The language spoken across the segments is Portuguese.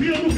fila do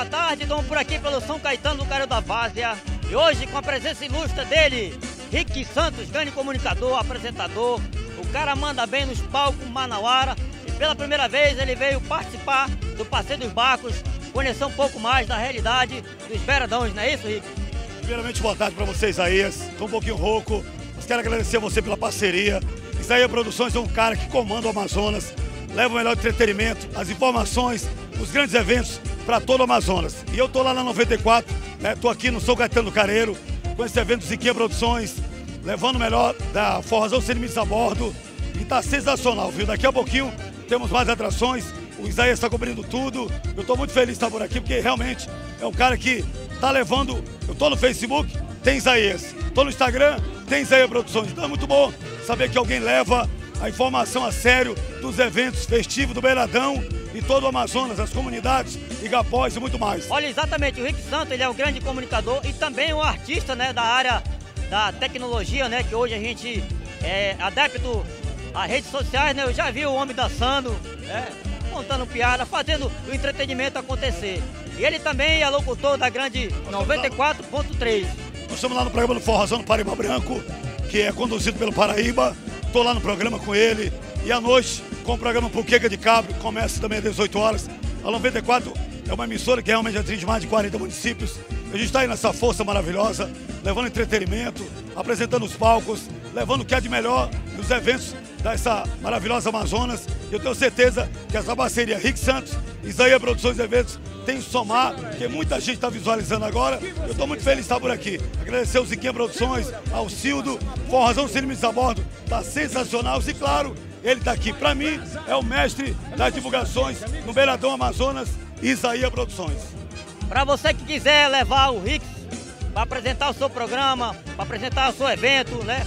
à tarde, estamos por aqui pelo São Caetano do Caio da Várzea. E hoje, com a presença ilustre dele, Rick Santos, grande comunicador, apresentador. O cara manda bem nos palcos Manauara. E pela primeira vez ele veio participar do Passeio dos Barcos, conhecer um pouco mais da realidade dos Veradões, não é isso, Rick? Primeiramente, boa tarde para vocês, Isaías. Estou um pouquinho rouco, mas quero agradecer a você pela parceria. Isaías Produções é um cara que comanda o Amazonas, leva o melhor entretenimento, as informações, os grandes eventos para todo o Amazonas. E eu estou lá na 94, estou aqui no São Caetano do Careiro, com esse evento Ziquinha Produções, levando o melhor da Forrazão Sem Limites a bordo. E tá sensacional, viu? Daqui a pouquinho temos mais atrações. O Isaías está cobrindo tudo. Eu estou muito feliz de estar por aqui, porque realmente é um cara que tá levando. Eu tô no Facebook, tem Isaías. Tô no Instagram, tem Isaías Produções. Então é muito bom saber que alguém leva a informação a sério dos eventos festivos do Beiradão e todo o Amazonas, as comunidades, Igapós e muito mais. Olha, exatamente, o Rick Santos ele é um grande comunicador e também um artista né, da área da tecnologia, né? Que hoje a gente é adepto às redes sociais, né? Eu já vi o homem dançando, né, contando piada, fazendo o entretenimento acontecer. E ele também é locutor da grande 94.3. Nós estamos lá no programa do Forrozão do Paraíba Branco, que é conduzido pelo Paraíba. Estou lá no programa com ele. E à noite, com o programa Puqueca de Cabo, começa também às 18 horas. A 94 é uma emissora que realmente atinge mais de 40 municípios. A gente está aí nessa força maravilhosa, levando entretenimento, apresentando os palcos, levando o que há de melhor nos eventos dessa maravilhosa Amazonas. Eu tenho certeza que essa parceria Rick Santos, Isaías Produções e Eventos tem somar, porque muita gente está visualizando agora. Eu estou muito feliz de estar por aqui. Agradecer ao Ziquinha Produções, ao Cildo, Forrazão Limites a Bordo, está sensacional. E claro, ele está aqui. Para mim, é o mestre das divulgações no Beiradão Amazonas, Isaías Produções. Para você que quiser levar o Rick para apresentar o seu programa, para apresentar o seu evento, né?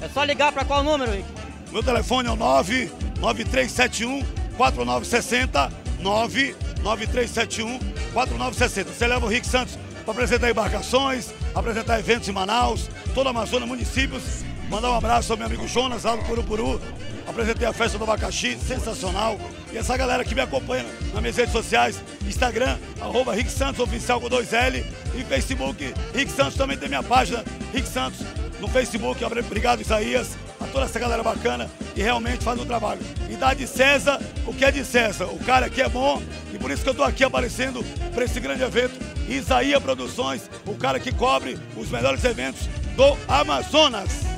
É só ligar para qual número, Rick? Meu telefone é o 99371 4960 99371 4960. Você leva o Rick Santos para apresentar embarcações, apresentar eventos em Manaus, toda a Amazônia, municípios. Mandar um abraço ao meu amigo Jonas, lá do Curupuru. Apresentei a festa do abacaxi, sensacional. E essa galera que me acompanha nas minhas redes sociais, Instagram, arroba Rick Santos Oficial com 2L e Facebook, Rick Santos também tem minha página, Rick Santos, no Facebook. Obrigado, Isaías, a toda essa galera bacana que realmente faz o trabalho. E dá de César o que é de César. O cara aqui é bom e por isso que eu tô aqui aparecendo para esse grande evento. Isaías Produções, o cara que cobre os melhores eventos do Amazonas.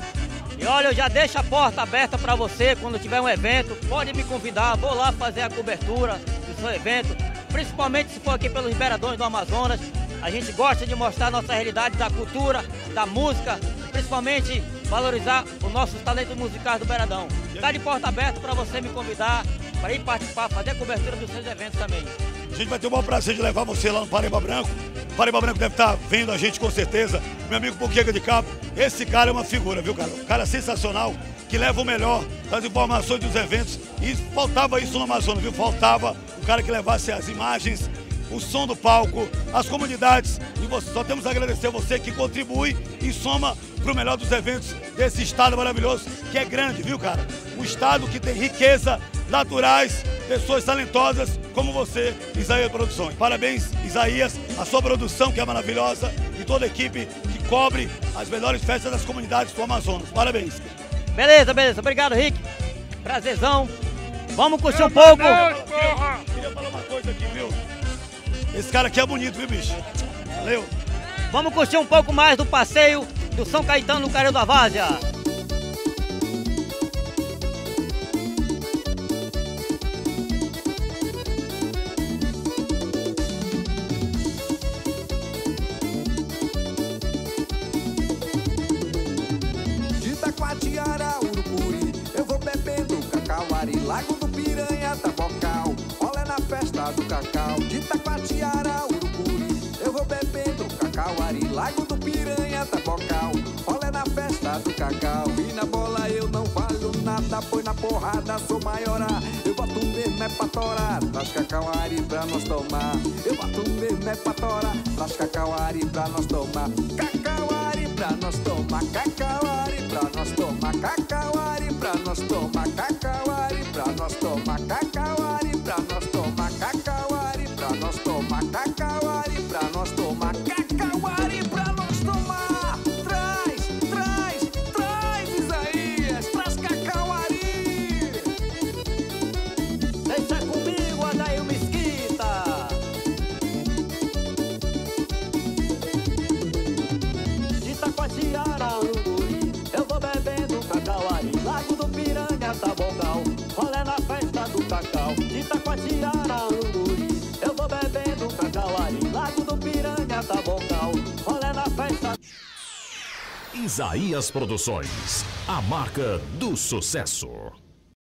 E olha, eu já deixo a porta aberta para você quando tiver um evento. Pode me convidar, vou lá fazer a cobertura do seu evento. Principalmente se for aqui pelos Liberadões do Amazonas. A gente gosta de mostrar a nossa realidade da cultura, da música, principalmente valorizar os nossos talentos musicais do Beradão. Está de porta aberta para você me convidar para ir participar, fazer a cobertura dos seus eventos também. A gente vai ter o maior prazer de levar você lá no Paraíba Branco Paraíba Branco deve estar vendo a gente com certeza. Meu amigo Boquega de Cabo, esse cara é uma figura, viu, cara? Um cara sensacional, que leva o melhor das informações dos eventos. E faltava isso no Amazonas, viu? Faltava o cara que levasse as imagens, o som do palco, as comunidades. E você, só temos a agradecer a você que contribui e soma para o melhor dos eventos desse estado maravilhoso, que é grande, viu, cara? Um estado que tem riqueza naturais, pessoas talentosas como você, Isaías Produções. Parabéns, Isaías, a sua produção que é maravilhosa e toda a equipe que cobre as melhores festas das comunidades do Amazonas. Parabéns. Beleza, beleza. Obrigado, Rick. Prazerzão. Vamos curtir um pouco. Queria, queria falar uma coisa aqui, viu? Esse cara aqui é bonito, viu, bicho? Valeu. Vamos curtir um pouco mais do passeio do São Caetano no Carinho da Várzea. Do cacau. De Taquatiara, Urucuri, eu vou bebendo cacauari, Lago do Piranha, Tabocal, olha na festa do cacau. E na bola eu não valho nada, pois na porrada sou maiorá. Eu boto mesmo é pra torar, traz cacauari pra nós tomar. Eu boto mesmo é pra torar, traz cacauari pra nós tomar. Cacauari pra nós tomar, cacauari pra nós tomar, cacauari pra nós tomar, cacauari pra nós tomar, cacauari pra nós tomar, cacauari pra nós tomar, cacauari pra nós tomar, cacauari cacau. De Taquatiara, Uruguri, eu vou bebendo cacauari. Lago do Piranha, Tabocal, olha na festa Isaías Produções, a marca do sucesso.